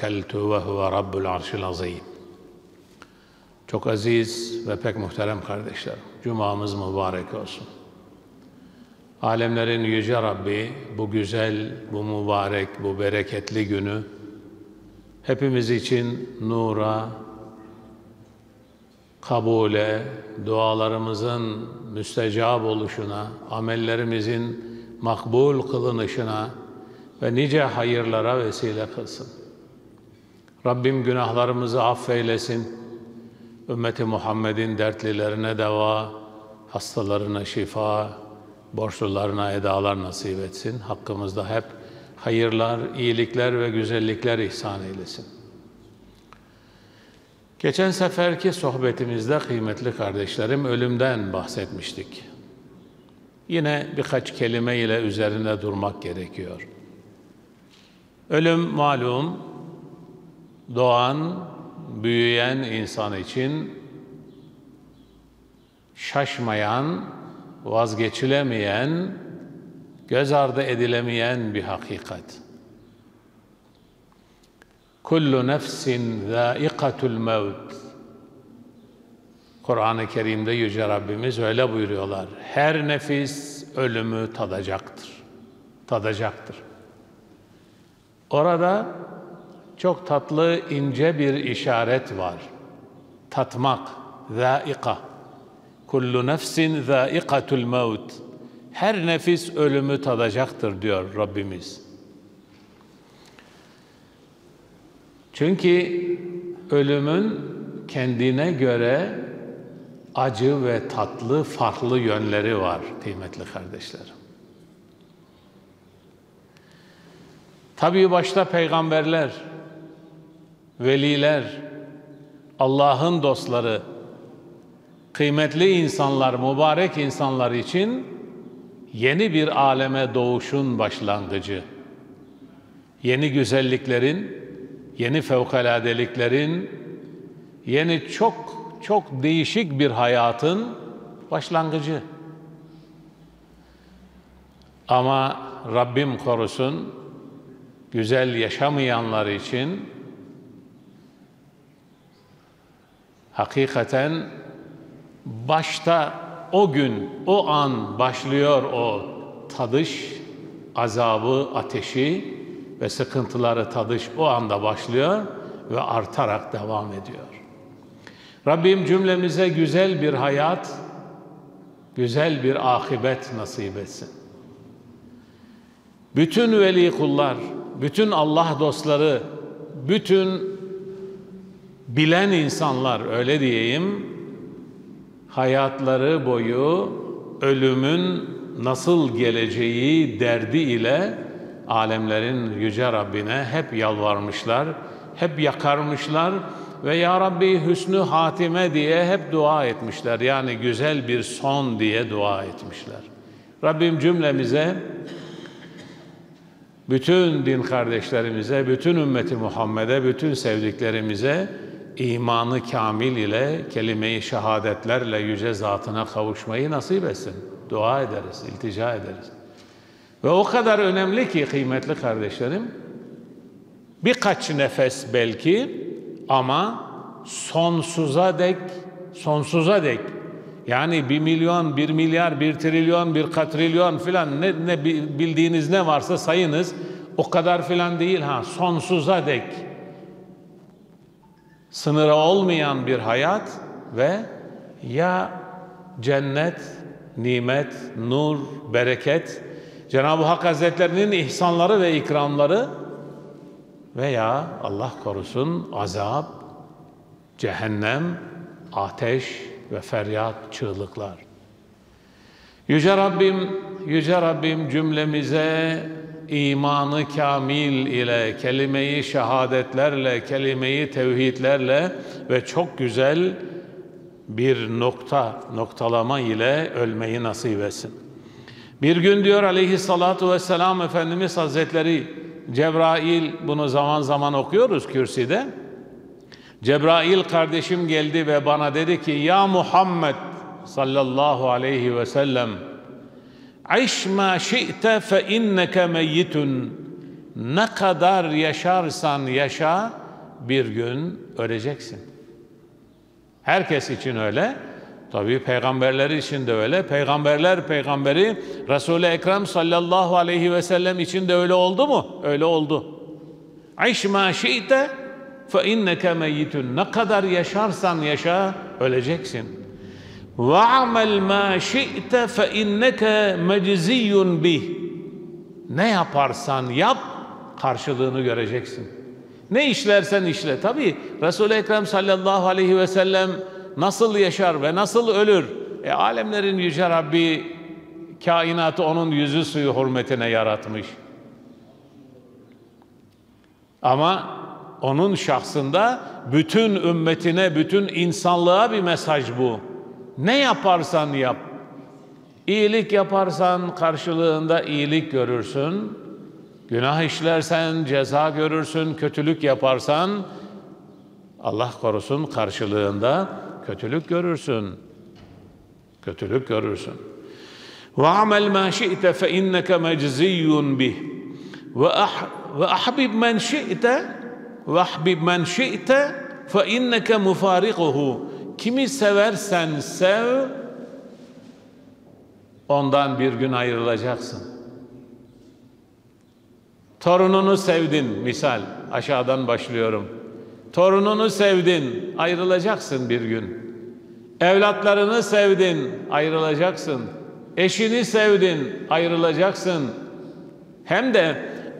tevekkeltu ve huve rabbul arşil azim. Çok aziz ve pek muhterem kardeşlerim, Cumamız mübarek olsun. Alemlerin Yüce Rabbi bu güzel, bu mübarek, bu bereketli günü hepimiz için nura, kabule, dualarımızın müstecab oluşuna, amellerimizin makbul kılınışına ve nice hayırlara vesile kılsın. Rabbim günahlarımızı affeylesin. Ümmeti Muhammed'in dertlilerine deva, hastalarına şifa, borçlularına edalar nasip etsin. Hakkımızda hep hayırlar, iyilikler ve güzellikler ihsan eylesin. Geçen seferki sohbetimizde kıymetli kardeşlerim ölümden bahsetmiştik. Yine birkaç kelime ile üzerine durmak gerekiyor. Ölüm malum doğan, büyüyen insan için şaşmayan, vazgeçilemeyen, göz ardı edilemeyen bir hakikat. Kullu nefsin zâikatul mevt. Kur'an-ı Kerim'de Yüce Rabbimiz öyle buyuruyorlar. Her nefis ölümü tadacaktır. Tadacaktır. Orada çok tatlı ince bir işaret var. Tatmak, zâika. Kullu nefsin zâikatul mevt. Her nefis ölümü tadacaktır diyor Rabbimiz. Çünkü ölümün kendine göre acı ve tatlı farklı yönleri var kıymetli kardeşlerim. Tabii başta peygamberler, veliler, Allah'ın dostları, kıymetli insanlar, mübarek insanlar için yeni bir aleme doğuşun başlangıcı. Yeni güzelliklerin, yeni fevkaladeliklerin, yeni çok çok değişik bir hayatın başlangıcı. Ama Rabbim korusun, güzel yaşamayanlar için hakikaten başta o gün, o an başlıyor o tadış, azabı, ateşi ve sıkıntıları tadış o anda başlıyor ve artarak devam ediyor. Rabbim cümlemize güzel bir hayat, güzel bir akibet nasip etsin. Bütün veli kullar, bütün Allah dostları, bütün bilen insanlar öyle diyeyim, hayatları boyu ölümün nasıl geleceği derdi ile alemlerin yüce Rabbine hep yalvarmışlar, hep yakarmışlar ve Ya Rabbi hüsnü hatime diye hep dua etmişler. Yani güzel bir son diye dua etmişler. Rabbim cümlemize bütün din kardeşlerimize, bütün ümmeti Muhammed'e, bütün sevdiklerimize imanı kamil ile kelime-i şehadetlerle yüce zatına kavuşmayı nasip etsin. Dua ederiz, iltica ederiz. Ve o kadar önemli ki kıymetli kardeşlerim, birkaç nefes belki ama sonsuza dek, sonsuza dek yani bir milyon, bir milyar, bir trilyon, bir katrilyon filan ne, ne bildiğiniz ne varsa sayınız. O kadar filan değil ha sonsuza dek sınırı olmayan bir hayat ve ya cennet, nimet, nur, bereket, Cenab-ı Hak Hazretlerinin ihsanları ve ikramları veya Allah korusun azap, cehennem, ateş ve feryat, çığlıklar. Yüce Rabbim, Yüce Rabbim cümlemize imanı kamil ile, kelimeyi şehadetlerle, kelimeyi tevhidlerle ve çok güzel bir nokta, noktalama ile ölmeyi nasip etsin. Bir gün diyor aleyhissalatu vesselam Efendimiz Hazretleri Cebrail bunu zaman zaman okuyoruz kürsüde. Cebrail kardeşim geldi ve bana dedi ki ya Muhammed sallallahu aleyhi ve sellem Aiş ma şi'te fe inneke meyyitun Ne kadar yaşarsan yaşa bir gün öleceksin. Herkes için öyle. Tabii peygamberleri için de öyle. Peygamberler peygamberi Resul-i Ekrem sallallahu aleyhi ve sellem için de öyle oldu mu? Öyle oldu. Ayş ma şi'te fe inneke meyyitun. Ne kadar yaşarsan yaşa öleceksin. Ma şi'te fe inneke mecziyun bih. Ne yaparsan yap karşılığını göreceksin. Ne işlersen işle. Tabi Resul-i Ekrem sallallahu aleyhi ve sellem nasıl yaşar ve nasıl ölür? E, alemlerin yüce Rabbi kainatı onun yüzü suyu hürmetine yaratmış. Ama onun şahsında bütün ümmetine, bütün insanlığa bir mesaj bu. Ne yaparsan yap. İyilik yaparsan karşılığında iyilik görürsün. Günah işlersen ceza görürsün. Kötülük yaparsan Allah korusun karşılığında kötülük görürsün. Kötülük görürsün. Ve amel ma şi'te fe inneke mecziyun bih. Ve ve ahbib men şi'te ve Kimi seversen sev, ondan bir gün ayrılacaksın. Torununu sevdin misal, aşağıdan başlıyorum. Torununu sevdin, ayrılacaksın bir gün. Evlatlarını sevdin, ayrılacaksın. Eşini sevdin, ayrılacaksın. Hem de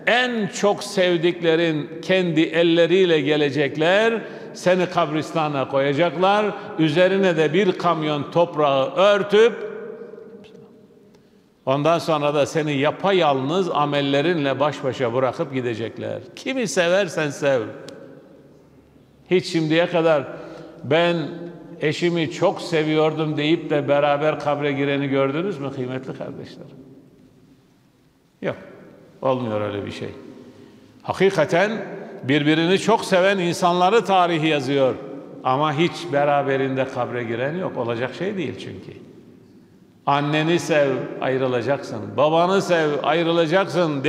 en çok sevdiklerin kendi elleriyle gelecekler, seni kabristana koyacaklar, üzerine de bir kamyon toprağı örtüp, ondan sonra da seni yapayalnız amellerinle baş başa bırakıp gidecekler. Kimi seversen sev. Hiç şimdiye kadar ben eşimi çok seviyordum deyip de beraber kabre gireni gördünüz mü kıymetli kardeşlerim? Yok. Olmuyor öyle bir şey. Hakikaten birbirini çok seven insanları tarihi yazıyor. Ama hiç beraberinde kabre giren yok. Olacak şey değil çünkü. Anneni sev, ayrılacaksın. Babanı sev, ayrılacaksın.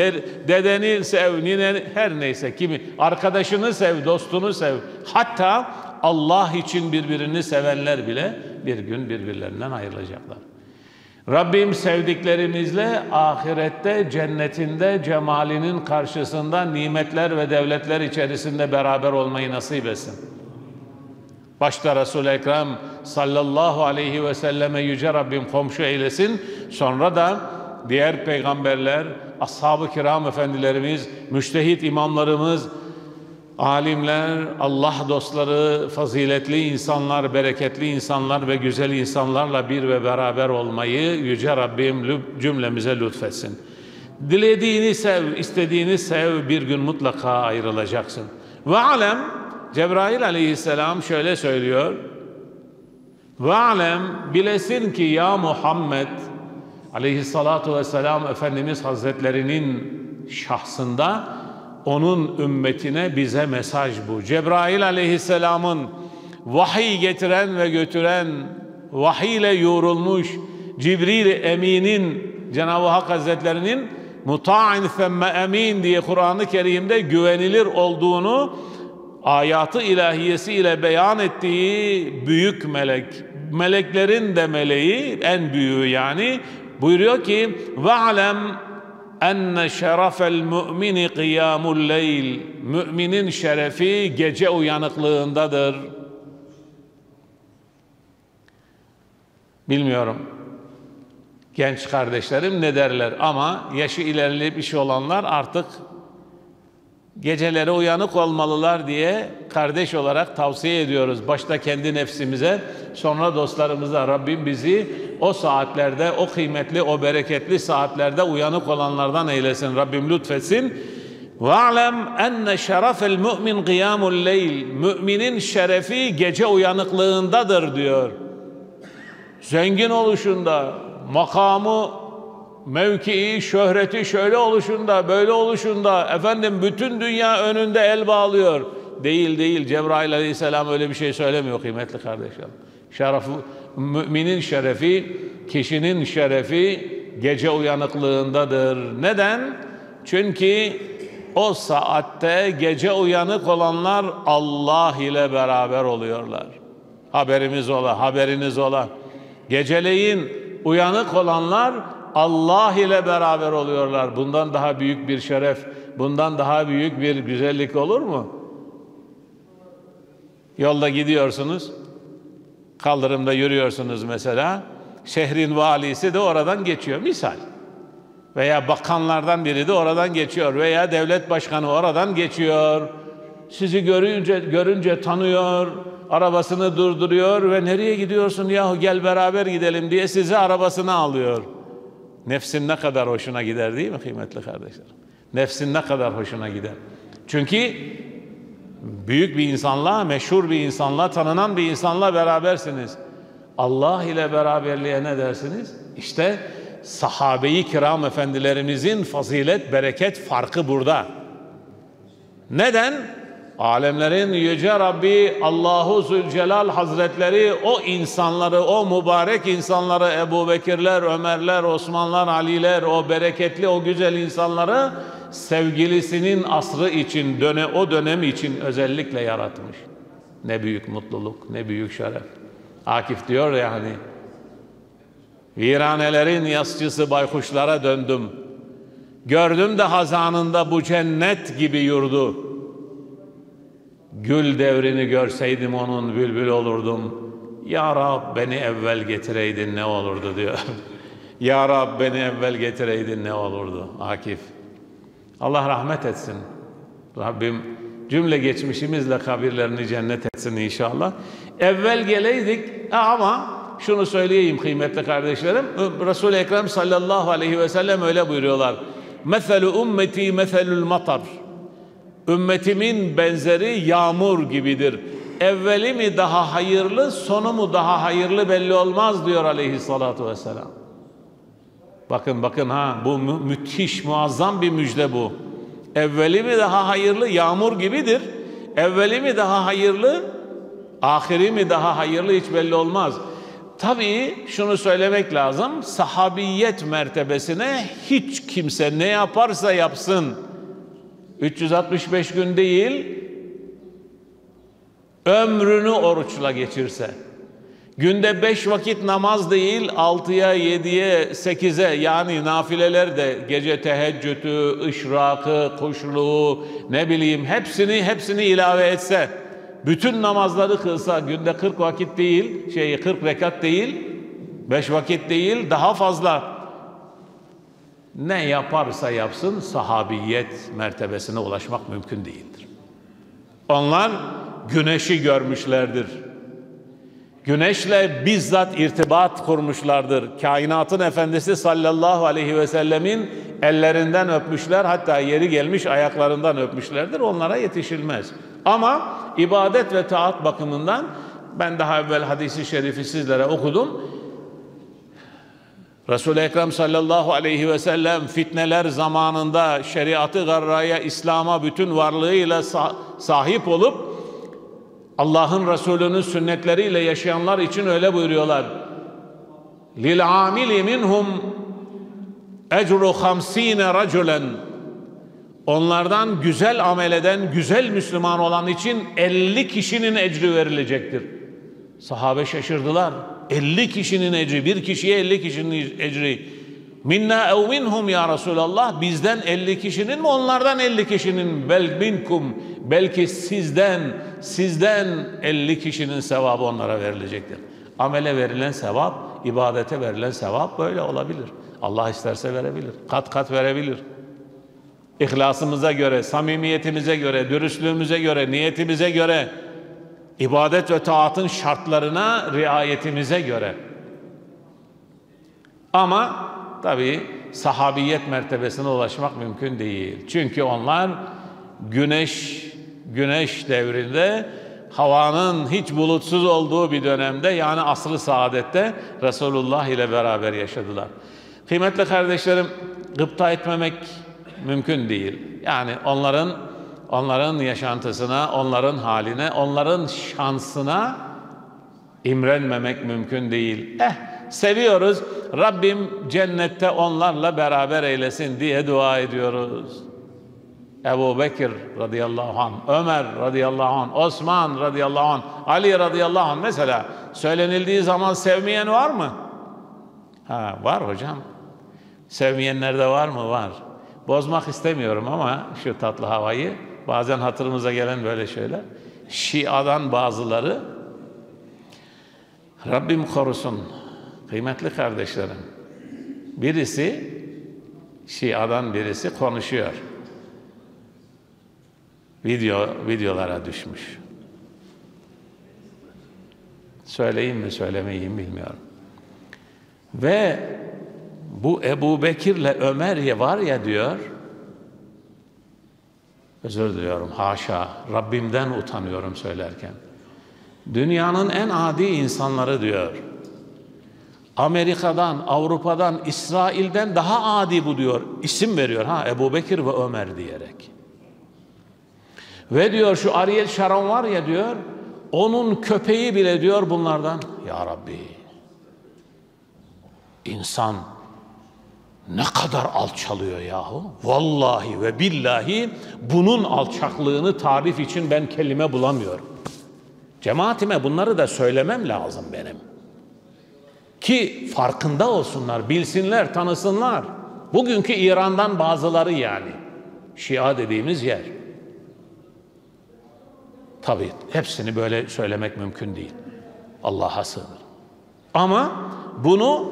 dedeni sev, nineni, her neyse kimi. Arkadaşını sev, dostunu sev. Hatta Allah için birbirini sevenler bile bir gün birbirlerinden ayrılacaklar. Rabbim sevdiklerimizle ahirette cennetinde cemalinin karşısında nimetler ve devletler içerisinde beraber olmayı nasip etsin. Başta Resul-i Ekrem sallallahu aleyhi ve selleme yüce Rabbim komşu eylesin. Sonra da diğer peygamberler, ashab-ı kiram efendilerimiz, müştehit imamlarımız, alimler, Allah dostları, faziletli insanlar, bereketli insanlar ve güzel insanlarla bir ve beraber olmayı Yüce Rabbim cümlemize lütfetsin. Dilediğini sev, istediğini sev, bir gün mutlaka ayrılacaksın. Ve alem, Cebrail aleyhisselam şöyle söylüyor. Ve alem, bilesin ki ya Muhammed aleyhissalatu vesselam Efendimiz Hazretlerinin şahsında onun ümmetine bize mesaj bu. Cebrail aleyhisselamın vahiy getiren ve götüren, vahiy ile yoğrulmuş Cibril Emin'in Cenab-ı Hak Hazretlerinin muta'in femme emin diye Kur'an-ı Kerim'de güvenilir olduğunu ayatı ilahiyesi ile beyan ettiği büyük melek, meleklerin de meleği en büyüğü yani buyuruyor ki ve alem enne şerefel mümini kıyamul leyl. Müminin şerefi gece uyanıklığındadır. Bilmiyorum. Genç kardeşlerim ne derler ama yaşı ilerli bir şey olanlar artık geceleri uyanık olmalılar diye kardeş olarak tavsiye ediyoruz. Başta kendi nefsimize, sonra dostlarımıza Rabbim bizi o saatlerde, o kıymetli, o bereketli saatlerde uyanık olanlardan eylesin. Rabbim lütfetsin. وَعْلَمْ اَنَّ شَرَفَ الْمُؤْمِنْ قِيَامُ اللَّيْلِ Müminin şerefi gece uyanıklığındadır diyor. Zengin oluşunda, makamı, mevkii, şöhreti şöyle oluşunda, böyle oluşunda, efendim bütün dünya önünde el bağlıyor. Değil değil, Cebrail aleyhisselam öyle bir şey söylemiyor kıymetli kardeşlerim. Şerefı, müminin şerefi, kişinin şerefi gece uyanıklığındadır. Neden? Çünkü o saatte gece uyanık olanlar Allah ile beraber oluyorlar. Haberimiz ola, haberiniz ola. Geceleyin uyanık olanlar Allah ile beraber oluyorlar. Bundan daha büyük bir şeref, bundan daha büyük bir güzellik olur mu? Yolda gidiyorsunuz, kaldırımda yürüyorsunuz mesela, şehrin valisi de oradan geçiyor misal. Veya bakanlardan biri de oradan geçiyor veya devlet başkanı oradan geçiyor. Sizi görünce görünce tanıyor, arabasını durduruyor ve nereye gidiyorsun yahu gel beraber gidelim diye sizi arabasına alıyor. Nefsin ne kadar hoşuna gider değil mi kıymetli kardeşler? Nefsin ne kadar hoşuna gider. Çünkü büyük bir insanla, meşhur bir insanla, tanınan bir insanla berabersiniz. Allah ile beraberliğe ne dersiniz? İşte sahabeyi kiram efendilerimizin fazilet, bereket farkı burada. Neden? Alemlerin yüce Rabbi Allahu Zülcelal Hazretleri o insanları, o mübarek insanları Ebu Bekirler, Ömerler, Osmanlar, Aliler, o bereketli, o güzel insanları sevgilisinin asrı için, döne, o dönem için özellikle yaratmış. Ne büyük mutluluk, ne büyük şeref. Akif diyor ya hani, viranelerin yasçısı baykuşlara döndüm. Gördüm de hazanında bu cennet gibi yurdu. Gül devrini görseydim onun bülbül olurdum. Ya Rab beni evvel getireydin ne olurdu diyor. ya Rab beni evvel getireydin ne olurdu Akif. Allah rahmet etsin. Rabbim cümle geçmişimizle kabirlerini cennet etsin inşallah. Evvel geleydik ama şunu söyleyeyim kıymetli kardeşlerim. Resul-i Ekrem sallallahu aleyhi ve sellem öyle buyuruyorlar. Meselu ümmeti meselül matar. Ümmetimin benzeri yağmur gibidir. Evveli mi daha hayırlı, sonu mu daha hayırlı belli olmaz diyor aleyhissalatu vesselam. Bakın bakın ha bu mü müthiş muazzam bir müjde bu. Evveli mi daha hayırlı yağmur gibidir. Evveli mi daha hayırlı, ahiri mi daha hayırlı hiç belli olmaz. Tabii şunu söylemek lazım. Sahabiyet mertebesine hiç kimse ne yaparsa yapsın 365 gün değil ömrünü oruçla geçirse. Günde beş vakit namaz değil altıya, yediye, sekize yani nafileler de gece teheccüdü, ışrakı, kuşluğu ne bileyim hepsini hepsini ilave etse bütün namazları kılsa günde 40 vakit değil şey 40 rekat değil beş vakit değil daha fazla ne yaparsa yapsın sahabiyet mertebesine ulaşmak mümkün değildir. Onlar güneşi görmüşlerdir. Güneşle bizzat irtibat kurmuşlardır. Kainatın efendisi sallallahu aleyhi ve sellemin ellerinden öpmüşler hatta yeri gelmiş ayaklarından öpmüşlerdir. Onlara yetişilmez. Ama ibadet ve taat bakımından ben daha evvel hadisi şerifi sizlere okudum. Resul-i Ekrem sallallahu aleyhi ve sellem fitneler zamanında şeriatı garraya, İslam'a bütün varlığıyla sahip olup Allah'ın Resulü'nün sünnetleriyle yaşayanlar için öyle buyuruyorlar. Lil amili minhum ecru hamsine raculen Onlardan güzel amel eden, güzel Müslüman olan için 50 kişinin ecri verilecektir. Sahabe şaşırdılar. 50 kişinin ecri, bir kişiye 50 kişinin ecri. Minna ev minhum ya Resulallah. Bizden 50 kişinin mi onlardan 50 kişinin bel minkum belki sizden sizden 50 kişinin sevabı onlara verilecektir. Amele verilen sevap, ibadete verilen sevap böyle olabilir. Allah isterse verebilir. Kat kat verebilir. İhlasımıza göre, samimiyetimize göre, dürüstlüğümüze göre, niyetimize göre ibadet ve taatın şartlarına riayetimize göre. Ama tabi sahabiyet mertebesine ulaşmak mümkün değil. Çünkü onlar güneş güneş devrinde havanın hiç bulutsuz olduğu bir dönemde yani asrı saadette Resulullah ile beraber yaşadılar. Kıymetli kardeşlerim, gıpta etmemek mümkün değil. Yani onların onların yaşantısına, onların haline, onların şansına imrenmemek mümkün değil. Eh seviyoruz. Rabbim cennette onlarla beraber eylesin diye dua ediyoruz. Ebu Bekir radıyallahu anh, Ömer radıyallahu anh, Osman radıyallahu anh, Ali radıyallahu anh mesela söylenildiği zaman sevmeyen var mı? Ha var hocam. Sevmeyenler de var mı? Var. Bozmak istemiyorum ama şu tatlı havayı bazen hatırımıza gelen böyle şeyler. Şia'dan bazıları Rabbim korusun kıymetli kardeşlerim. Birisi Şia'dan birisi konuşuyor. Video videolara düşmüş. Söyleyeyim mi söylemeyeyim bilmiyorum. Ve bu Ebu Bekir'le Ömer var ya diyor, özür diliyorum haşa, Rabbimden utanıyorum söylerken. Dünyanın en adi insanları diyor. Amerika'dan, Avrupa'dan, İsrail'den daha adi bu diyor. İsim veriyor ha Ebu Bekir ve Ömer diyerek. Ve diyor şu Ariel Sharon var ya diyor, onun köpeği bile diyor bunlardan. Ya Rabbi, insan ne kadar alçalıyor yahu. Vallahi ve billahi bunun alçaklığını tarif için ben kelime bulamıyorum. Cemaatime bunları da söylemem lazım benim. Ki farkında olsunlar, bilsinler, tanısınlar. Bugünkü İran'dan bazıları yani. Şia dediğimiz yer. Tabii hepsini böyle söylemek mümkün değil. Allah'a sığınır. Ama bunu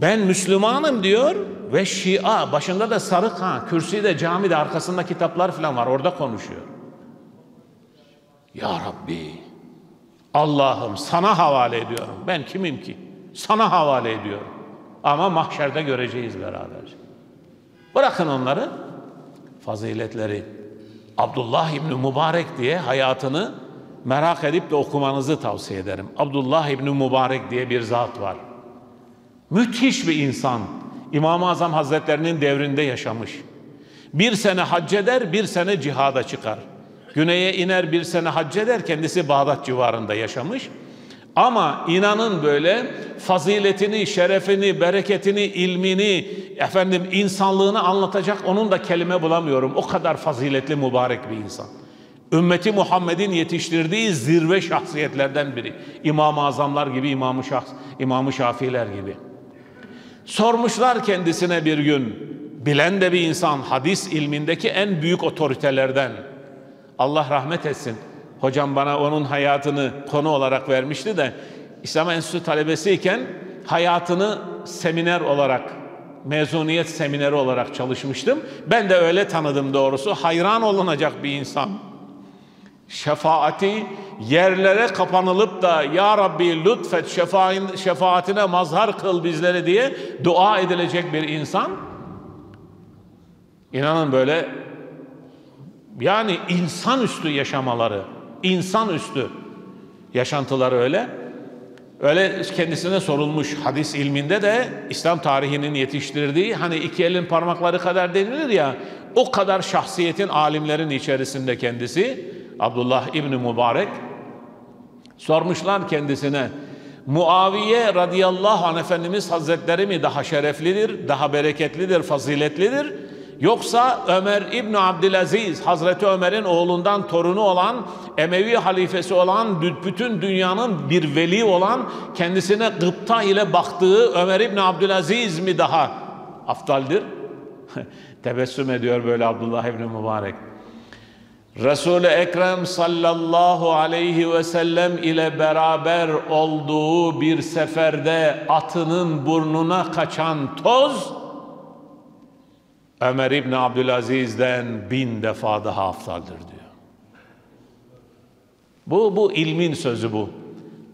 ben Müslümanım diyor ve Şia başında da sarık ha kürsüde camide arkasında kitaplar falan var orada konuşuyor. Ya Rabbi Allah'ım sana havale ediyorum. Ben kimim ki? Sana havale ediyorum. Ama mahşerde göreceğiz beraber. Bırakın onları. Faziletleri. Abdullah İbni Mübarek diye hayatını merak edip de okumanızı tavsiye ederim. Abdullah İbni Mübarek diye bir zat var. Müthiş bir insan. İmam-ı Azam Hazretlerinin devrinde yaşamış. Bir sene hac eder, bir sene cihada çıkar. Güneye iner bir sene hac eder, kendisi Bağdat civarında yaşamış. Ama inanın böyle faziletini, şerefini, bereketini, ilmini, efendim insanlığını anlatacak onun da kelime bulamıyorum. O kadar faziletli mübarek bir insan. Ümmeti Muhammed'in yetiştirdiği zirve şahsiyetlerden biri. İmam-ı Azamlar gibi, İmam-ı Şah, İmam Şafiler gibi. Sormuşlar kendisine bir gün, bilen de bir insan, hadis ilmindeki en büyük otoritelerden. Allah rahmet etsin. Hocam bana onun hayatını konu olarak vermişti de İslam Enstitüsü talebesiyken hayatını seminer olarak mezuniyet semineri olarak çalışmıştım. Ben de öyle tanıdım doğrusu. Hayran olunacak bir insan. Şefaati yerlere kapanılıp da Ya Rabbi lütfet şefain, şefaatine mazhar kıl bizleri diye dua edilecek bir insan. İnanın böyle yani insanüstü yaşamaları, insanüstü yaşantıları öyle. Öyle kendisine sorulmuş hadis ilminde de İslam tarihinin yetiştirdiği hani iki elin parmakları kadar denilir ya o kadar şahsiyetin alimlerin içerisinde kendisi Abdullah İbni Mübarek sormuşlar kendisine Muaviye radıyallahu anh Efendimiz Hazretleri mi daha şereflidir, daha bereketlidir, faziletlidir? Yoksa Ömer İbn Abdülaziz, Hazreti Ömer'in oğlundan torunu olan, Emevi halifesi olan, bütün dünyanın bir veli olan, kendisine gıpta ile baktığı Ömer İbn Abdülaziz mi daha aftaldir? Tebessüm ediyor böyle Abdullah İbni Mübarek. Resul-i Ekrem sallallahu aleyhi ve sellem ile beraber olduğu bir seferde atının burnuna kaçan toz Ömer İbni Abdülaziz'den bin defa daha aftaldır diyor. Bu, bu ilmin sözü bu.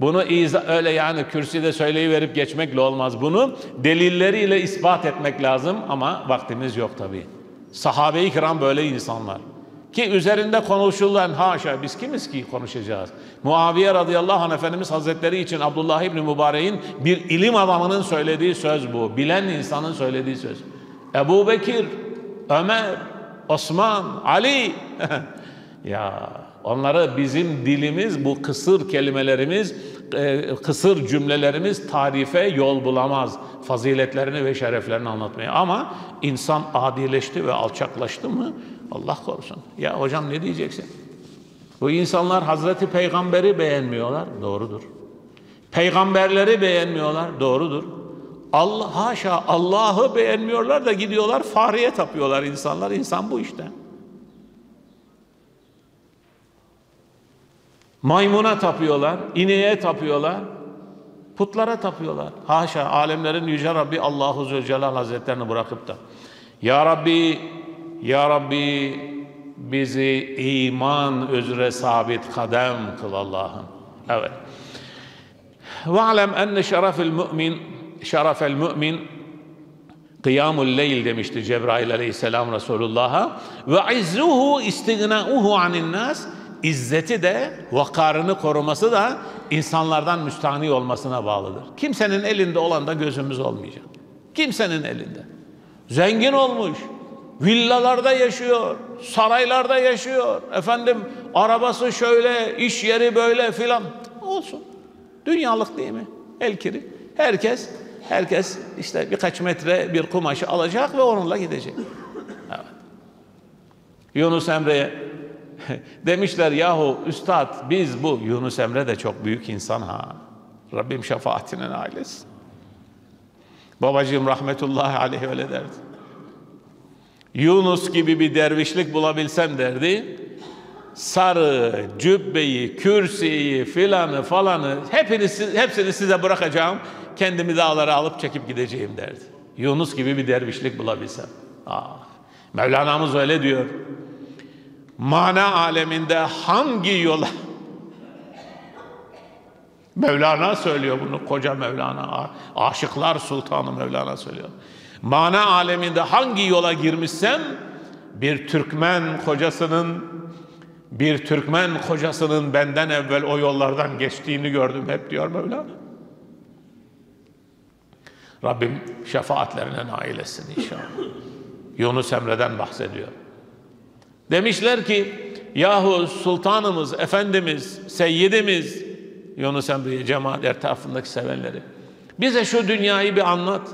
Bunu izah, öyle yani kürsüde söyleyiverip geçmekle olmaz. Bunu delilleriyle ispat etmek lazım ama vaktimiz yok tabii. Sahabe-i kiram böyle insanlar. Ki üzerinde konuşulan haşa biz kimiz ki konuşacağız? Muaviye radıyallahu anh Efendimiz Hazretleri için Abdullah İbni Mübarek'in bir ilim adamının söylediği söz bu. Bilen insanın söylediği söz. Ebu Bekir, Ömer, Osman, Ali. ya onları bizim dilimiz, bu kısır kelimelerimiz, e, kısır cümlelerimiz tarife yol bulamaz. Faziletlerini ve şereflerini anlatmaya. Ama insan adileşti ve alçaklaştı mı Allah korusun. Ya hocam ne diyeceksin? Bu insanlar Hazreti Peygamber'i beğenmiyorlar. Doğrudur. Peygamberleri beğenmiyorlar. Doğrudur. Allah haşa Allah'ı beğenmiyorlar da gidiyorlar fareye tapıyorlar insanlar. İnsan bu işte. Maymuna tapıyorlar, ineğe tapıyorlar, putlara tapıyorlar. Haşa alemlerin yüce Rabbi Allahu Zülcelal Hazretlerini bırakıp da Ya Rabbi, Ya Rabbi bizi iman üzere sabit kadem kıl Allah'ım. Evet. Ve'lem enne şerefel mümin şerefel mümin kıyamul leyl demişti Cebrail aleyhisselam Resulullah'a ve izzuhu istighnauhu anin nas izzeti de vakarını koruması da insanlardan müstahni olmasına bağlıdır. Kimsenin elinde olan da gözümüz olmayacak. Kimsenin elinde. Zengin olmuş, villalarda yaşıyor, saraylarda yaşıyor. Efendim arabası şöyle, iş yeri böyle filan. Olsun. Dünyalık değil mi? El kiri. Herkes herkes işte birkaç metre bir kumaşı alacak ve onunla gidecek. Evet. Yunus Emre'ye demişler yahu üstad biz bu Yunus Emre de çok büyük insan ha. Rabbim şefaatine nail etsin. Babacığım rahmetullahi aleyh öyle derdi. Yunus gibi bir dervişlik bulabilsem derdi. Sarı, cübbeyi, kürsiyi, filanı falanı hepini, hepsini size bırakacağım. Kendimi dağlara alıp çekip gideceğim derdi. Yunus gibi bir dervişlik bulabilsem. Ah, Mevlana'mız öyle diyor. Mana aleminde hangi yola Mevlana söylüyor bunu koca Mevlana. Aşıklar Sultanı Mevlana söylüyor. Mana aleminde hangi yola girmişsem bir Türkmen kocasının bir Türkmen kocasının benden evvel o yollardan geçtiğini gördüm hep diyor Mevlana. Rabbim şefaatlerine nail etsin inşallah. Yunus Emre'den bahsediyor. Demişler ki yahu sultanımız, efendimiz, seyyidimiz Yunus Emre'ye cemaat etrafındaki sevenleri bize şu dünyayı bir anlat.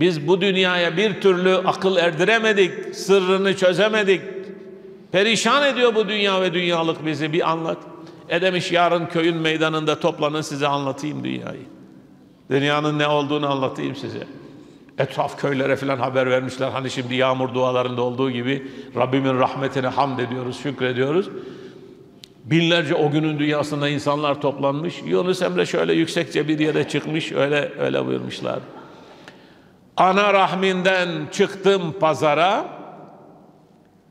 Biz bu dünyaya bir türlü akıl erdiremedik, sırrını çözemedik. Perişan ediyor bu dünya ve dünyalık bizi bir anlat. E demiş yarın köyün meydanında toplanın size anlatayım dünyayı. Dünyanın ne olduğunu anlatayım size. Etraf köylere falan haber vermişler. Hani şimdi yağmur dualarında olduğu gibi Rabbimin rahmetine hamd ediyoruz, şükrediyoruz. Binlerce o günün dünyasında insanlar toplanmış. Yunus Emre şöyle yüksekçe bir yere çıkmış. Öyle öyle buyurmuşlar. Ana rahminden çıktım pazara.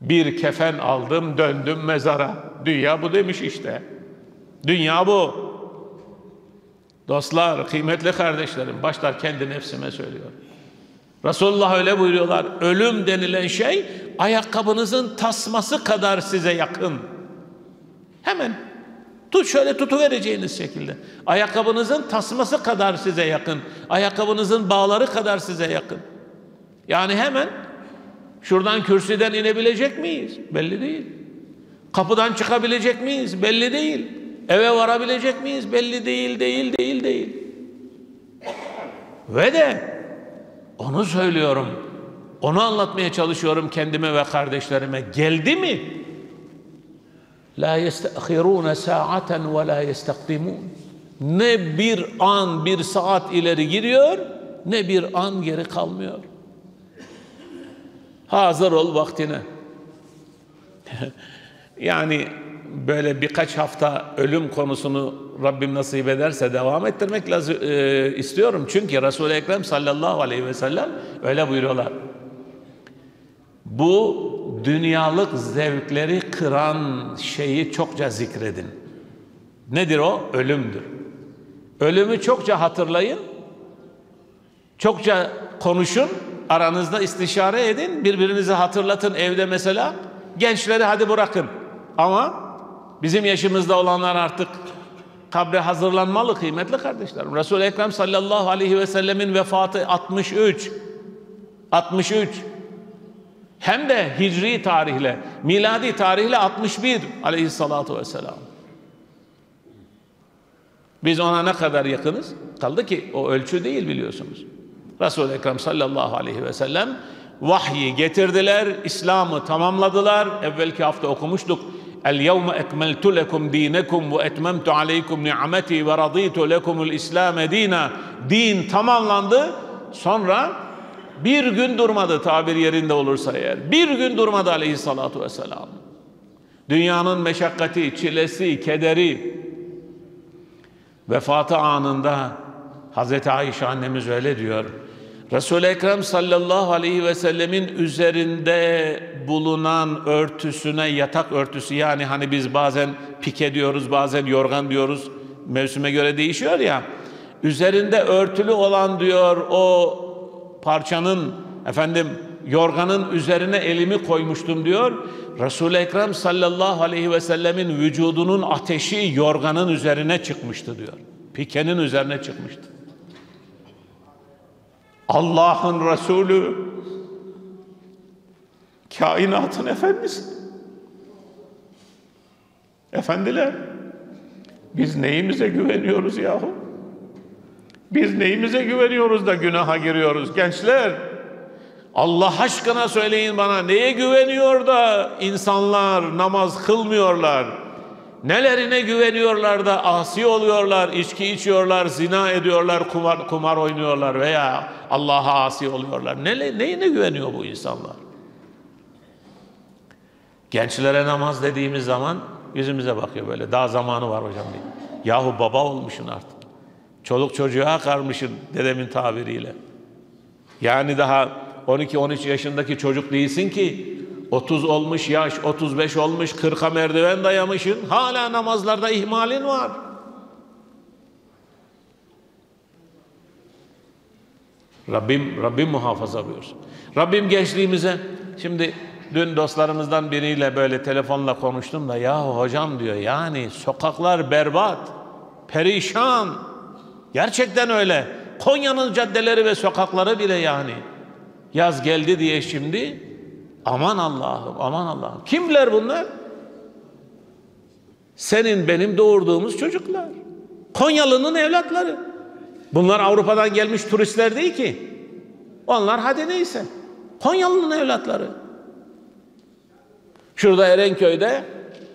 Bir kefen aldım, döndüm mezara. Dünya bu demiş işte. Dünya bu. Dostlar, kıymetli kardeşlerim, başlar kendi nefsime söylüyor. Resulullah öyle buyuruyorlar. Ölüm denilen şey ayakkabınızın tasması kadar size yakın. Hemen tut şöyle tutuvereceğiniz şekilde. Ayakkabınızın tasması kadar size yakın. Ayakkabınızın bağları kadar size yakın. Yani hemen şuradan kürsüden inebilecek miyiz? Belli değil. Kapıdan çıkabilecek miyiz? Belli değil. Eve varabilecek miyiz? Belli değil, değil, değil, değil. Ve de onu söylüyorum. Onu anlatmaya çalışıyorum kendime ve kardeşlerime. Geldi mi? La yestahirun sa'aten ve la yestakdimun. Ne bir an bir saat ileri giriyor ne bir an geri kalmıyor. Hazır ol vaktine. yani böyle birkaç hafta ölüm konusunu Rabbim nasip ederse devam ettirmek lazım, e, istiyorum. Çünkü Resul-i Ekrem sallallahu aleyhi ve sellem öyle buyuruyorlar. Bu dünyalık zevkleri kıran şeyi çokça zikredin. Nedir o? Ölümdür. Ölümü çokça hatırlayın. Çokça konuşun. Aranızda istişare edin. Birbirinizi hatırlatın evde mesela. Gençleri hadi bırakın. Ama bizim yaşımızda olanlar artık kabre hazırlanmalı kıymetli kardeşlerim. Resul-i Ekrem sallallahu aleyhi ve sellemin vefatı 63. 63. Hem de hicri tarihle, miladi tarihle 61 aleyhissalatu vesselam. Biz ona ne kadar yakınız? Kaldı ki o ölçü değil biliyorsunuz. Resul-i Ekrem sallallahu aleyhi ve sellem vahyi getirdiler, İslam'ı tamamladılar. Evvelki hafta okumuştuk. El yevme ekmeltu lekum dinekum ve etmemtu aleykum ni'meti ve raditu lekumul İslam dina. Din tamamlandı. Sonra bir gün durmadı tabir yerinde olursa eğer. Bir gün durmadı aleyhissalatu vesselam. Dünyanın meşakkati, çilesi, kederi, vefatı anında Hazreti Ayşe annemiz öyle diyor. Resul-i Ekrem sallallahu aleyhi ve sellemin üzerinde bulunan örtüsüne yatak örtüsü yani hani biz bazen pike diyoruz bazen yorgan diyoruz mevsime göre değişiyor ya üzerinde örtülü olan diyor o parçanın efendim yorganın üzerine elimi koymuştum diyor. Resul-i Ekrem sallallahu aleyhi ve sellemin vücudunun ateşi yorganın üzerine çıkmıştı diyor. Pikenin üzerine çıkmıştı. Allah'ın Resulü kainatın efendisi. Efendiler biz neyimize güveniyoruz yahu? Biz neyimize güveniyoruz da günaha giriyoruz gençler? Allah aşkına söyleyin bana neye güveniyor da insanlar namaz kılmıyorlar? Nelerine güveniyorlar da asi oluyorlar, içki içiyorlar, zina ediyorlar, kumar, kumar oynuyorlar veya Allah'a asi oluyorlar. Ne, neyine güveniyor bu insanlar? Gençlere namaz dediğimiz zaman yüzümüze bakıyor böyle. Daha zamanı var hocam diye. Yahu baba olmuşsun artık. Çoluk çocuğa karmışsın dedemin tabiriyle. Yani daha 12-13 yaşındaki çocuk değilsin ki 30 olmuş yaş, 35 olmuş, 40'a merdiven dayamışsın. Hala namazlarda ihmalin var. Rabbim, Rabbim muhafaza buyursun. Rabbim gençliğimize, şimdi dün dostlarımızdan biriyle böyle telefonla konuştum da ya hocam diyor yani sokaklar berbat, perişan. Gerçekten öyle. Konya'nın caddeleri ve sokakları bile yani. Yaz geldi diye şimdi aman Allah'ım aman Allah'ım. Kimler bunlar? Senin benim doğurduğumuz çocuklar. Konyalı'nın evlatları. Bunlar Avrupa'dan gelmiş turistler değil ki. Onlar hadi neyse. Konyalı'nın evlatları. Şurada Erenköy'de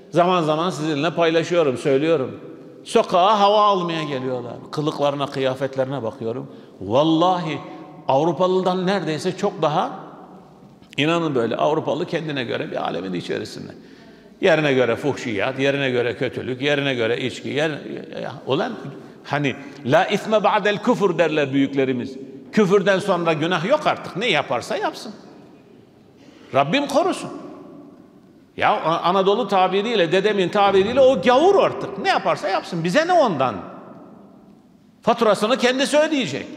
zaman zaman sizinle paylaşıyorum, söylüyorum. Sokağa hava almaya geliyorlar. Kılıklarına, kıyafetlerine bakıyorum. Vallahi Avrupalı'dan neredeyse çok daha inanın böyle Avrupalı kendine göre bir alemin içerisinde. Yerine göre fuhşiyat, yerine göre kötülük, yerine göre içki. Yerine, olan hani la isme ba'del küfür derler büyüklerimiz. Küfürden sonra günah yok artık. Ne yaparsa yapsın. Rabbim korusun. Ya Anadolu tabiriyle, dedemin tabiriyle o gavur artık. Ne yaparsa yapsın. Bize ne ondan? Faturasını kendisi ödeyecek.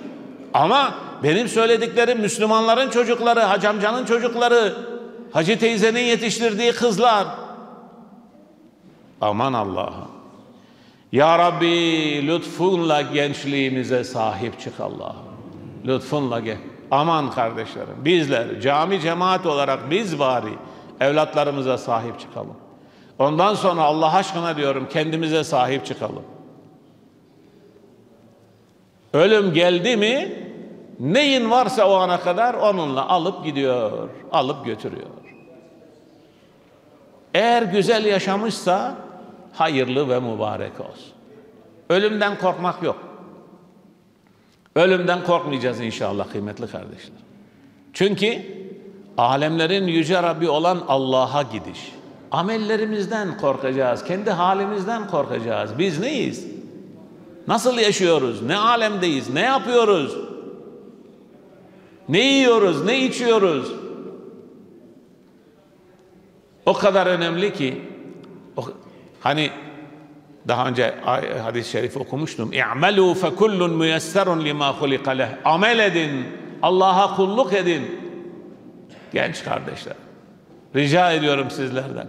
Ama benim söylediklerim Müslümanların çocukları, hacamcanın çocukları, Hacı teyzenin yetiştirdiği kızlar. Aman Allah'ım. Ya Rabbi lütfunla gençliğimize sahip çık Allah'ım. Lütfunla gel. Aman kardeşlerim bizler cami cemaat olarak biz bari evlatlarımıza sahip çıkalım. Ondan sonra Allah aşkına diyorum kendimize sahip çıkalım. Ölüm geldi mi neyin varsa o ana kadar onunla alıp gidiyor, alıp götürüyor. Eğer güzel yaşamışsa hayırlı ve mübarek olsun. Ölümden korkmak yok. Ölümden korkmayacağız inşallah kıymetli kardeşler. Çünkü alemlerin yüce Rabbi olan Allah'a gidiş. Amellerimizden korkacağız, kendi halimizden korkacağız. Biz neyiz? Nasıl yaşıyoruz? Ne alemdeyiz? Ne yapıyoruz? Ne yiyoruz? Ne içiyoruz? O kadar önemli ki hani daha önce hadis-i şerif okumuştum. İ'melû fekullun müyesserun lima hulika. Amel edin. Allah'a kulluk edin. Genç kardeşler. Rica ediyorum sizlerden.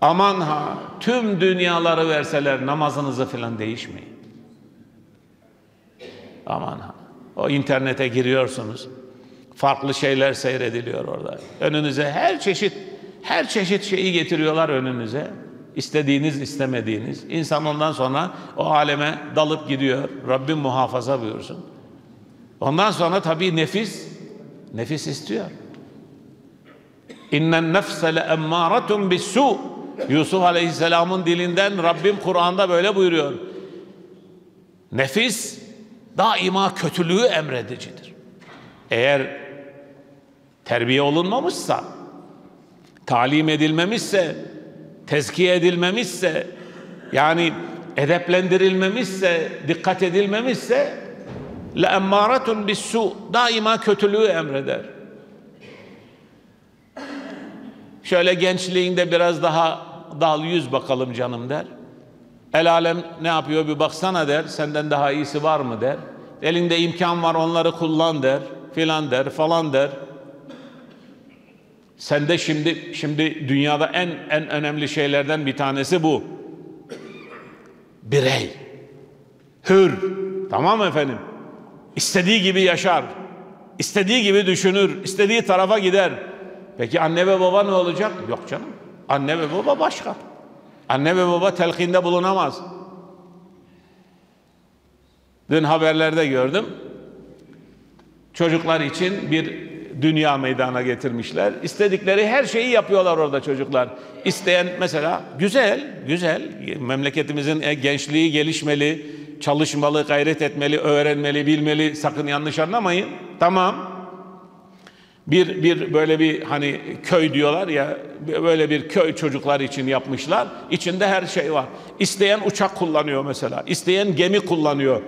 Aman ha tüm dünyaları verseler namazınızı filan değişmeyin. Aman ha. O internete giriyorsunuz. Farklı şeyler seyrediliyor orada. Önünüze her çeşit her çeşit şeyi getiriyorlar önünüze. İstediğiniz, istemediğiniz. İnsan ondan sonra o aleme dalıp gidiyor. Rabbim muhafaza buyursun. Ondan sonra tabii nefis, nefis istiyor. İnnen nefse le emmâretun bis-su. Yusuf Aleyhisselam'ın dilinden Rabbim Kur'an'da böyle buyuruyor. Nefis daima kötülüğü emredicidir. Eğer terbiye olunmamışsa, talim edilmemişse, tezkiye edilmemişse, yani edeplendirilmemişse, dikkat edilmemişse le emmâretun bis-su daima kötülüğü emreder. Şöyle gençliğinde biraz daha dal yüz bakalım canım der. El alem ne yapıyor bir baksana der. Senden daha iyisi var mı der. Elinde imkan var onları kullan der. Filan der falan der. Sen de şimdi şimdi dünyada en en önemli şeylerden bir tanesi bu. Birey. Hür. Tamam mı efendim? İstediği gibi yaşar. İstediği gibi düşünür. istediği tarafa gider. Peki anne ve baba ne olacak? Yok canım. Anne ve baba başka. Anne ve baba telkinde bulunamaz. Dün haberlerde gördüm. Çocuklar için bir dünya meydana getirmişler. İstedikleri her şeyi yapıyorlar orada çocuklar. İsteyen mesela güzel, güzel. Memleketimizin gençliği gelişmeli, çalışmalı, gayret etmeli, öğrenmeli, bilmeli. Sakın yanlış anlamayın. Tamam. Bir, bir böyle bir hani köy diyorlar ya böyle bir köy çocuklar için yapmışlar. İçinde her şey var. İsteyen uçak kullanıyor mesela. İsteyen gemi kullanıyor.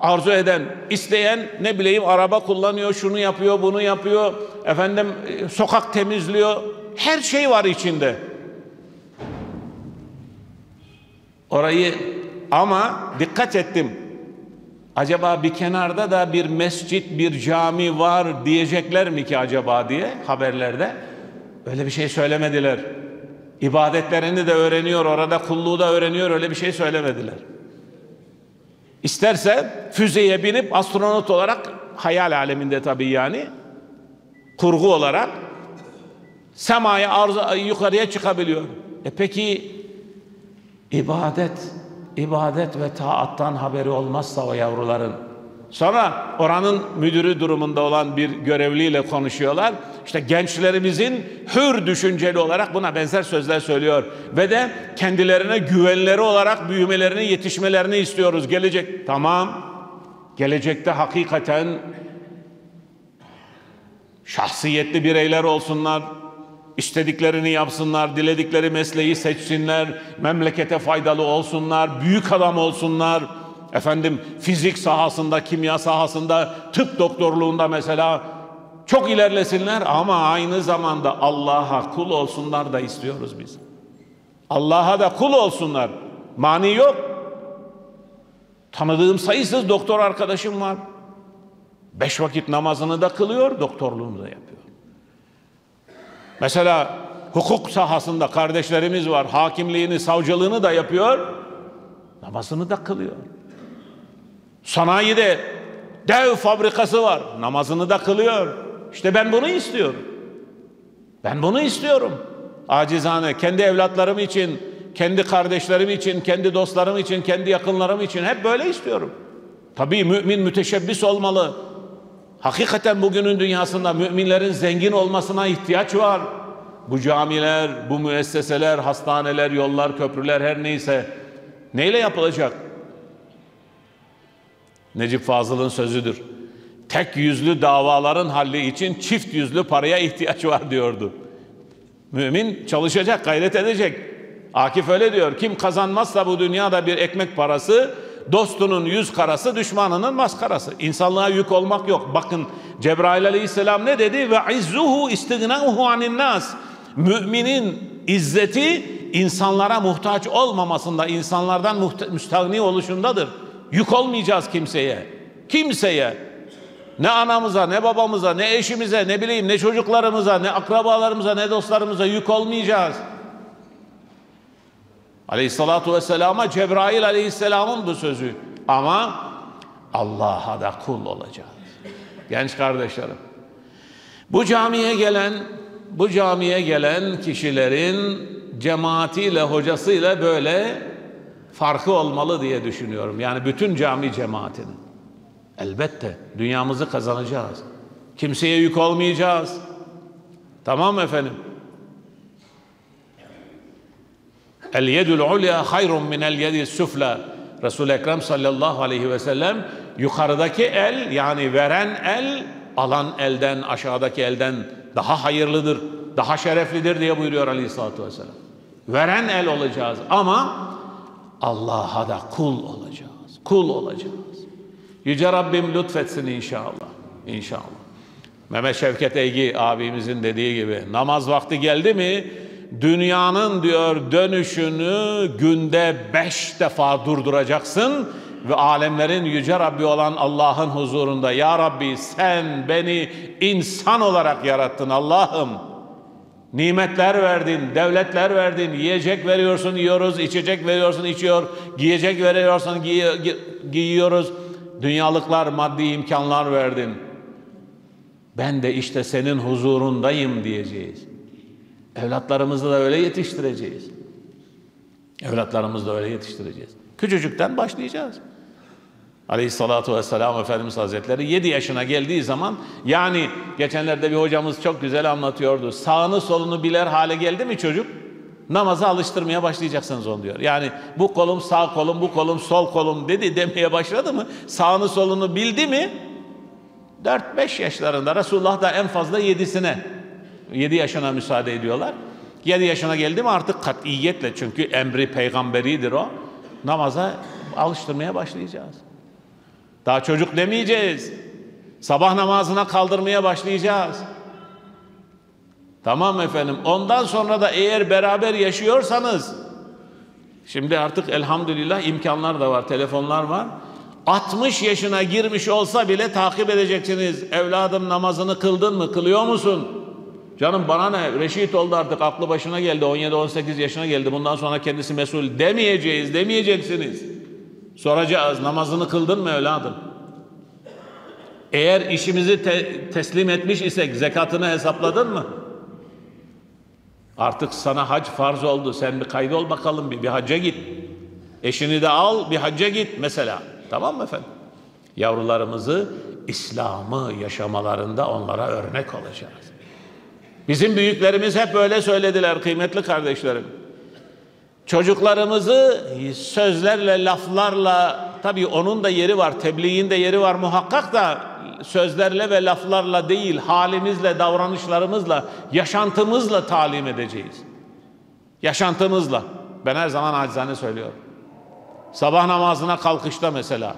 Arzu eden, isteyen ne bileyim araba kullanıyor, şunu yapıyor, bunu yapıyor. Efendim sokak temizliyor. Her şey var içinde. Orayı ama dikkat ettim. Acaba bir kenarda da bir mescit, bir cami var diyecekler mi ki acaba diye haberlerde. Öyle bir şey söylemediler. İbadetlerini de öğreniyor, orada kulluğu da öğreniyor, öyle bir şey söylemediler. İsterse füzeye binip astronot olarak hayal aleminde tabii yani kurgu olarak semaya arzu, yukarıya çıkabiliyor. E peki ibadet ibadet ve taattan haberi olmazsa o yavruların. Sonra oranın müdürü durumunda olan bir görevliyle konuşuyorlar. İşte gençlerimizin hür düşünceli olarak buna benzer sözler söylüyor. Ve de kendilerine güvenleri olarak büyümelerini, yetişmelerini istiyoruz. Gelecek, tamam. Gelecekte hakikaten şahsiyetli bireyler olsunlar İstediklerini yapsınlar, diledikleri mesleği seçsinler, memlekete faydalı olsunlar, büyük adam olsunlar. Efendim fizik sahasında, kimya sahasında, tıp doktorluğunda mesela çok ilerlesinler ama aynı zamanda Allah'a kul olsunlar da istiyoruz biz. Allah'a da kul olsunlar. Mani yok. Tanıdığım sayısız doktor arkadaşım var. Beş vakit namazını da kılıyor, doktorluğunu da yapıyor. Mesela hukuk sahasında kardeşlerimiz var. Hakimliğini, savcılığını da yapıyor. Namazını da kılıyor. Sanayide dev fabrikası var. Namazını da kılıyor. İşte ben bunu istiyorum. Ben bunu istiyorum. Acizane kendi evlatlarım için, kendi kardeşlerim için, kendi dostlarım için, kendi yakınlarım için hep böyle istiyorum. Tabii mümin müteşebbis olmalı. Hakikaten bugünün dünyasında müminlerin zengin olmasına ihtiyaç var. Bu camiler, bu müesseseler, hastaneler, yollar, köprüler her neyse neyle yapılacak? Necip Fazıl'ın sözüdür. Tek yüzlü davaların halli için çift yüzlü paraya ihtiyaç var diyordu. Mümin çalışacak, gayret edecek. Akif öyle diyor. Kim kazanmazsa bu dünyada bir ekmek parası, dostunun yüz karası, düşmanının maskarası. İnsanlığa yük olmak yok. Bakın Cebrail aleyhisselam ne dedi? Ve izzuhu istignahu anin nas. Müminin izzeti insanlara muhtaç olmamasında, insanlardan müstahni oluşundadır. Yük olmayacağız kimseye. Kimseye. Ne anamıza, ne babamıza, ne eşimize, ne bileyim ne çocuklarımıza, ne akrabalarımıza, ne dostlarımıza yük olmayacağız. Aleyhissalatu vesselama Cebrail aleyhisselamın bu sözü. Ama Allah'a da kul olacağız. Genç kardeşlerim. Bu camiye gelen bu camiye gelen kişilerin cemaatiyle, hocasıyla böyle farkı olmalı diye düşünüyorum. Yani bütün cami cemaatinin. Elbette dünyamızı kazanacağız. Kimseye yük olmayacağız. Tamam efendim? El yedul ulya hayrun min el yedi sufla. Resul-i Ekrem sallallahu aleyhi ve sellem yukarıdaki el yani veren el alan elden aşağıdaki elden daha hayırlıdır, daha şereflidir diye buyuruyor aleyhissalatü vesselam. Veren el olacağız ama Allah'a da kul olacağız. Kul olacağız. Yüce Rabbim lütfetsin inşallah. İnşallah. Mehmet Şevket Eygi abimizin dediği gibi namaz vakti geldi mi dünyanın diyor dönüşünü günde beş defa durduracaksın ve alemlerin yüce Rabbi olan Allah'ın huzurunda Ya Rabbi sen beni insan olarak yarattın Allah'ım nimetler verdin, devletler verdin, yiyecek veriyorsun, yiyoruz, içecek veriyorsun, içiyor, giyecek veriyorsun, giy- gi- giyiyoruz, dünyalıklar, maddi imkanlar verdin. Ben de işte senin huzurundayım diyeceğiz. Evlatlarımızı da öyle yetiştireceğiz. Evlatlarımızı da öyle yetiştireceğiz. Küçücükten başlayacağız. Aleyhissalatu vesselam Efendimiz Hazretleri 7 yaşına geldiği zaman yani geçenlerde bir hocamız çok güzel anlatıyordu. Sağını solunu biler hale geldi mi çocuk? Namaza alıştırmaya başlayacaksınız onu diyor. Yani bu kolum sağ kolum, bu kolum sol kolum dedi demeye başladı mı? Sağını solunu bildi mi? 4-5 yaşlarında Resulullah da en fazla 7'sine 7 yaşına müsaade ediyorlar. 7 yaşına geldi mi artık katiyetle çünkü emri peygamberidir o. Namaza alıştırmaya başlayacağız. Daha çocuk demeyeceğiz. Sabah namazına kaldırmaya başlayacağız. Tamam efendim. Ondan sonra da eğer beraber yaşıyorsanız şimdi artık elhamdülillah imkanlar da var, telefonlar var. 60 yaşına girmiş olsa bile takip edeceksiniz. Evladım namazını kıldın mı? Kılıyor musun? Canım bana ne? Reşit oldu artık aklı başına geldi. 17-18 yaşına geldi. Bundan sonra kendisi mesul demeyeceğiz, demeyeceksiniz. Soracağız namazını kıldın mı evladım? Eğer işimizi te- teslim etmiş isek zekatını hesapladın mı? Artık sana hac farz oldu. Sen bir kaydol bakalım bir, bir hacca git. Eşini de al bir hacca git mesela. Tamam mı efendim? Yavrularımızı İslam'ı yaşamalarında onlara örnek olacağız. Bizim büyüklerimiz hep öyle söylediler kıymetli kardeşlerim. Çocuklarımızı sözlerle, laflarla, tabii onun da yeri var, tebliğin de yeri var muhakkak da sözlerle ve laflarla değil, halimizle, davranışlarımızla, yaşantımızla talim edeceğiz. Yaşantımızla. Ben her zaman acizane söylüyorum. Sabah namazına kalkışta mesela.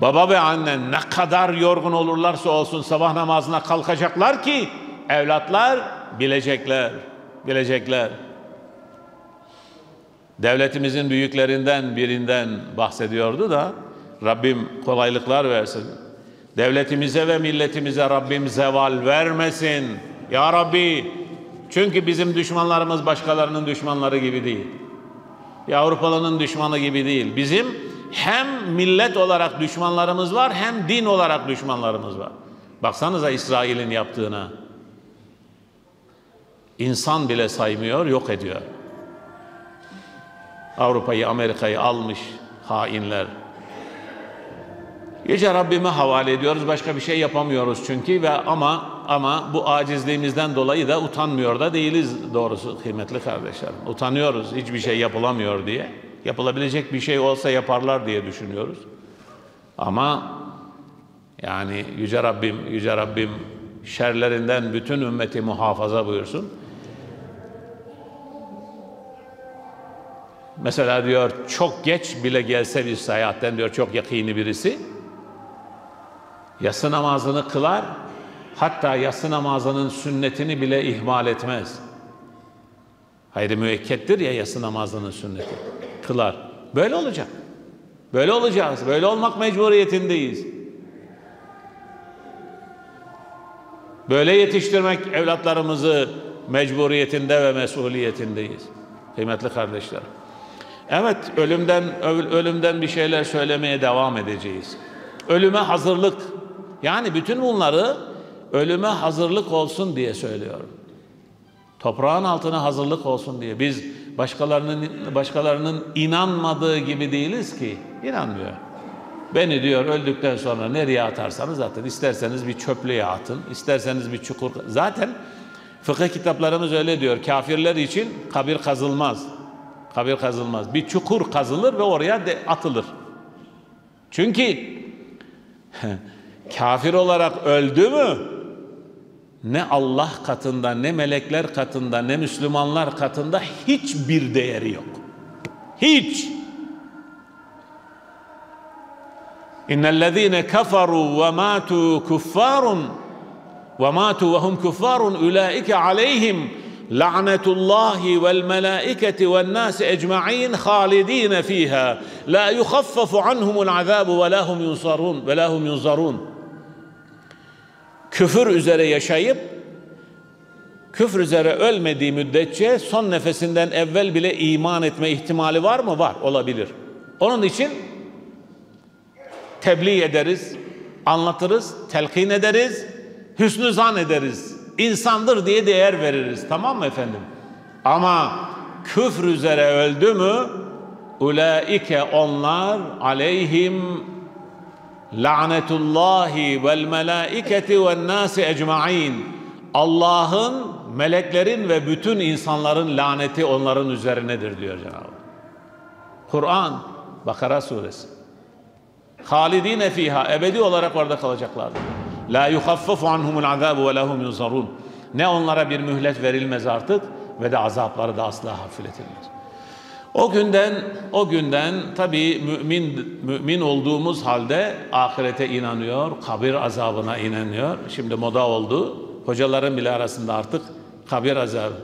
Baba ve anne ne kadar yorgun olurlarsa olsun sabah namazına kalkacaklar ki evlatlar bilecekler, bilecekler. Devletimizin büyüklerinden birinden bahsediyordu da Rabbim kolaylıklar versin. Devletimize ve milletimize Rabbim zeval vermesin. Ya Rabbi çünkü bizim düşmanlarımız başkalarının düşmanları gibi değil. Bir Avrupalı'nın düşmanı gibi değil. Bizim hem millet olarak düşmanlarımız var hem din olarak düşmanlarımız var. Baksanıza İsrail'in yaptığına. İnsan bile saymıyor, yok ediyor. Avrupa'yı, Amerika'yı almış hainler. Yüce Rabbime havale ediyoruz. Başka bir şey yapamıyoruz çünkü ve ama ama bu acizliğimizden dolayı da utanmıyor da değiliz doğrusu kıymetli kardeşlerim. Utanıyoruz hiçbir şey yapılamıyor diye. Yapılabilecek bir şey olsa yaparlar diye düşünüyoruz. Ama yani Yüce Rabbim, Yüce Rabbim şerlerinden bütün ümmeti muhafaza buyursun. Mesela diyor çok geç bile gelse bir seyahatten diyor çok yakini birisi yatsı namazını kılar hatta yatsı namazının sünnetini bile ihmal etmez. Hayri müekkettir ya yatsı namazının sünneti. Kılar. Böyle olacak. Böyle olacağız. Böyle olmak mecburiyetindeyiz. Böyle yetiştirmek evlatlarımızı mecburiyetinde ve mesuliyetindeyiz. Kıymetli kardeşlerim. Evet, ölümden ölümden bir şeyler söylemeye devam edeceğiz. Ölüme hazırlık. Yani bütün bunları ölüme hazırlık olsun diye söylüyorum. Toprağın altına hazırlık olsun diye. Biz başkalarının başkalarının inanmadığı gibi değiliz ki. İnanmıyor. Beni diyor öldükten sonra nereye atarsanız atın. İsterseniz bir çöplüğe atın. isterseniz bir çukur. Zaten Fıkıh kitaplarımız öyle diyor. Kafirler için kabir kazılmaz. Kabir kazılmaz. Bir çukur kazılır ve oraya de atılır. Çünkü kafir olarak öldü mü ne Allah katında ne melekler katında ne Müslümanlar katında hiçbir değeri yok. Hiç. İnnellezîne keferû ve mâtû kuffârun ve mâtû ve hum kuffârun ulaike aleyhim la'netullahi vel melâiketi vel nâsi ecma'in halidîne fîhâ la yukhaffafu anhumul azâbu ve la hum yunsarun ve la hum yunzarun küfür üzere yaşayıp küfür üzere ölmediği müddetçe son nefesinden evvel bile iman etme ihtimali var mı? Var, olabilir. Onun için tebliğ ederiz, anlatırız, telkin ederiz, hüsnü zan ederiz. İnsandır diye değer veririz. Tamam mı efendim? Ama küfür üzere öldü mü ulaike onlar aleyhim lanetullahi vel melaiketi ve nasi ecmaîn. Allah'ın, meleklerin ve bütün insanların laneti onların üzerinedir diyor Cenab-ı Kur'an, Bakara suresi. Halidine fiha, ebedi olarak orada kalacaklardır. La yukhaffafu anhumul azabu ve lahum yunzarun. Ne onlara bir mühlet verilmez artık ve de azapları da asla hafifletilmez. O günden o günden tabii mümin mümin olduğumuz halde ahirete inanıyor, kabir azabına inanıyor. Şimdi moda oldu. Hocaların bile arasında artık kabir azabı.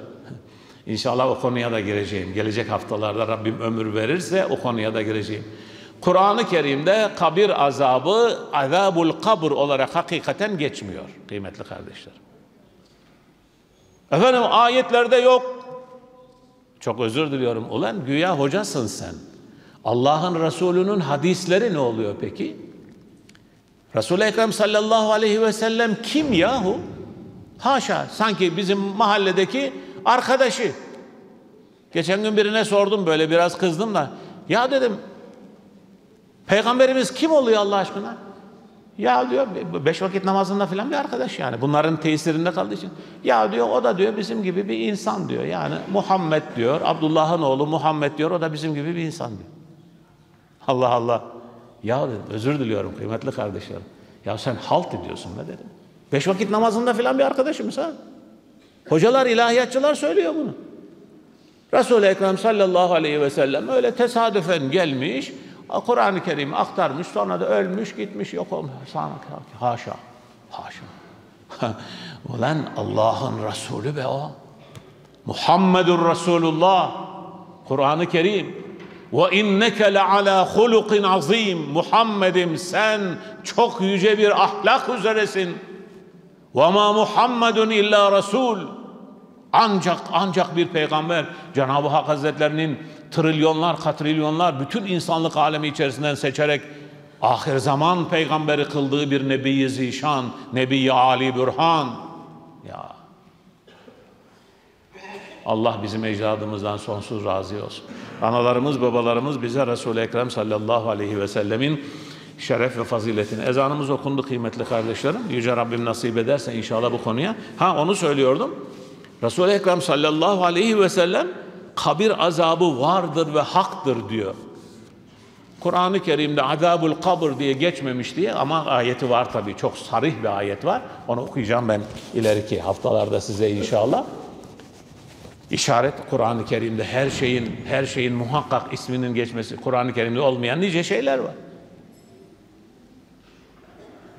İnşallah o konuya da gireceğim. Gelecek haftalarda Rabbim ömür verirse o konuya da gireceğim. Kur'an-ı Kerim'de kabir azabı azabul kabr olarak hakikaten geçmiyor kıymetli kardeşler. Efendim ayetlerde yok. Çok özür diliyorum. Ulan güya hocasın sen. Allah'ın Resulü'nün hadisleri ne oluyor peki? Resul-i Ekrem sallallahu aleyhi ve sellem kim yahu? Haşa sanki bizim mahalledeki arkadaşı. Geçen gün birine sordum böyle biraz kızdım da. Ya dedim peygamberimiz kim oluyor Allah aşkına? Ya diyor beş vakit namazında falan bir arkadaş yani. Bunların tesirinde kaldığı için. Ya diyor o da diyor bizim gibi bir insan diyor. Yani Muhammed diyor. Abdullah'ın oğlu Muhammed diyor. O da bizim gibi bir insan diyor. Allah Allah. Ya dedim özür diliyorum kıymetli kardeşlerim. Ya sen halt ediyorsun be dedim. Beş vakit namazında falan bir arkadaşımız ha. Hocalar, ilahiyatçılar söylüyor bunu. Resul-i Ekrem sallallahu aleyhi ve sellem öyle tesadüfen gelmiş. Kur'an-ı Kerim aktarmış sonra da ölmüş gitmiş yok olmuş. Haşa. Haşa. Ulan Allah'ın Resulü be o. Muhammedur Resulullah. Kur'an-ı Kerim. Ve inneke le ala hulukin azim. Muhammed'im sen çok yüce bir ahlak üzeresin. Ve ma Muhammedun illa Resul. Ancak ancak bir peygamber Cenab-ı Hak Hazretlerinin trilyonlar, katrilyonlar bütün insanlık alemi içerisinden seçerek ahir zaman peygamberi kıldığı bir Nebi-i Zişan, Nebi-i Ali Bürhan. Ya Allah bizim ecdadımızdan sonsuz razı olsun. Analarımız, babalarımız bize Resul-i Ekrem sallallahu aleyhi ve sellemin şeref ve faziletini. Ezanımız okundu kıymetli kardeşlerim. Yüce Rabbim nasip ederse inşallah bu konuya. Ha onu söylüyordum. Resul-i Ekrem sallallahu aleyhi ve sellem kabir azabı vardır ve haktır diyor. Kur'an-ı Kerim'de azabul kabr diye geçmemiş diye ama ayeti var tabii. Çok sarih bir ayet var. Onu okuyacağım ben ileriki haftalarda size inşallah. İşaret Kur'an-ı Kerim'de her şeyin her şeyin muhakkak isminin geçmesi Kur'an-ı Kerim'de olmayan nice şeyler var.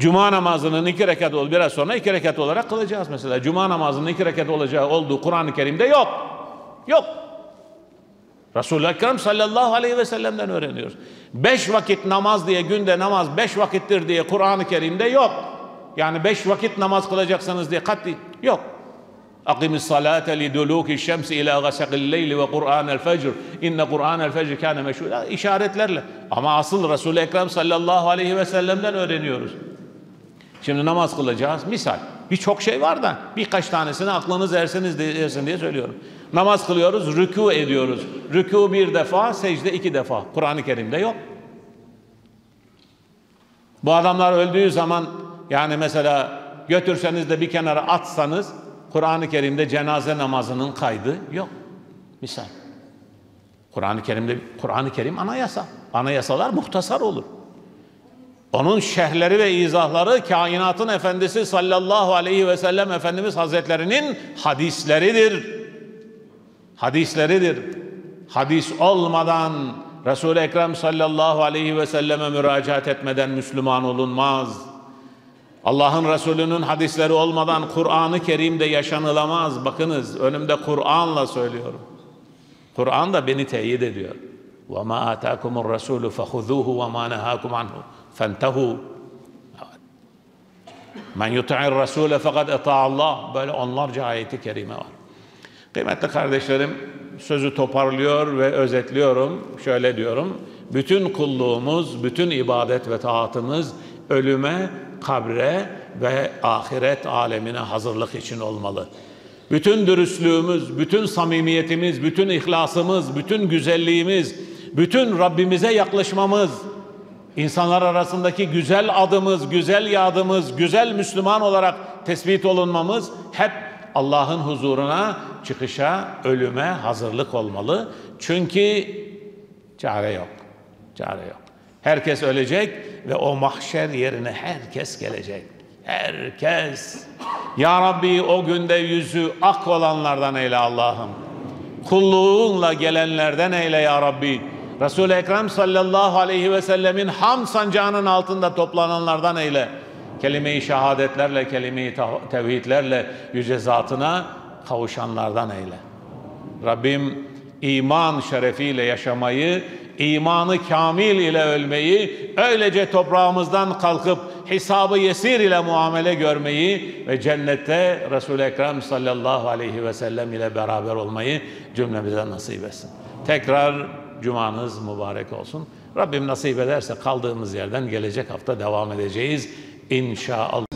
Cuma namazının iki rekat ol biraz sonra iki rekat olarak kılacağız mesela. Cuma namazının iki rekat olacağı olduğu Kur'an-ı Kerim'de yok. Yok. Resul-i Ekrem sallallahu aleyhi ve sellem'den öğreniyoruz. Beş vakit namaz diye günde namaz beş vakittir diye Kur'an-ı Kerim'de yok. Yani beş vakit namaz kılacaksınız diye katli yok. أقم الصلاة لدلوك الشمس إلى غسق الليل وقرآن الفجر إن قرآن الفجر كان meşhur işaretlerle ama asıl Resul-i Ekrem sallallahu aleyhi ve sellem'den öğreniyoruz. Şimdi namaz kılacağız. Misal birçok şey var da birkaç tanesini aklınız erseniz dersin diye söylüyorum. Namaz kılıyoruz, rükû ediyoruz. Rükû bir defa, secde iki defa. Kur'an-ı Kerim'de yok. Bu adamlar öldüğü zaman yani mesela götürseniz de bir kenara atsanız Kur'an-ı Kerim'de cenaze namazının kaydı yok. Misal. Kur'an-ı Kerim'de Kur'an-ı Kerim anayasa. Anayasalar muhtasar olur. Onun şerhleri ve izahları kainatın efendisi sallallahu aleyhi ve sellem Efendimiz Hazretlerinin hadisleridir. Hadisleridir. Hadis olmadan Resul-i Ekrem sallallahu aleyhi ve selleme müracaat etmeden Müslüman olunmaz. Allah'ın Resulü'nün hadisleri olmadan Kur'an-ı Kerim'de yaşanılamaz. Bakınız önümde Kur'an'la söylüyorum. Kur'an da beni teyit ediyor. وَمَا آتَاكُمُ الرَّسُولُ فَخُذُوهُ وَمَا نَهَاكُمْ عَنْهُ فَانْتَهُوا Men yuti'ir Rasule fakat eta Allah. Böyle onlarca ayeti kerime var. Kıymetli kardeşlerim, sözü toparlıyor ve özetliyorum. Şöyle diyorum. Bütün kulluğumuz, bütün ibadet ve taatımız ölüme, kabre ve ahiret alemine hazırlık için olmalı. Bütün dürüstlüğümüz, bütün samimiyetimiz, bütün ihlasımız, bütün güzelliğimiz, bütün Rabbimize yaklaşmamız, insanlar arasındaki güzel adımız, güzel yadımız, güzel Müslüman olarak tespit olunmamız hep Allah'ın huzuruna çıkışa, ölüme hazırlık olmalı. Çünkü çare yok. Çare yok. Herkes ölecek ve o mahşer yerine herkes gelecek. Herkes. Ya Rabbi o günde yüzü ak olanlardan eyle Allah'ım. Kulluğunla gelenlerden eyle ya Rabbi. Resul-i Ekrem sallallahu aleyhi ve sellemin ham sancağının altında toplananlardan eyle. Kelime-i şehadetlerle, kelime-i tevhidlerle yüce zatına kavuşanlardan eyle. Rabbim iman şerefiyle yaşamayı, imanı kamil ile ölmeyi, öylece toprağımızdan kalkıp hesabı yesir ile muamele görmeyi ve cennette Resul-i Ekrem sallallahu aleyhi ve sellem ile beraber olmayı cümlemize nasip etsin. Tekrar cumanız mübarek olsun. Rabbim nasip ederse kaldığımız yerden gelecek hafta devam edeceğiz. İnşallah.